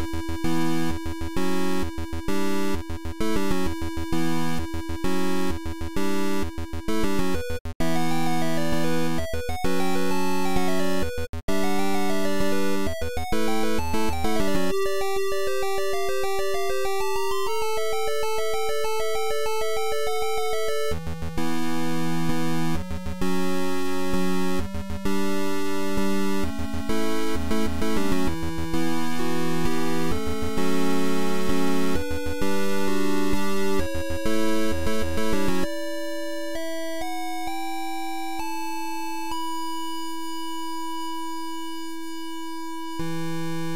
Thank you. Gracias.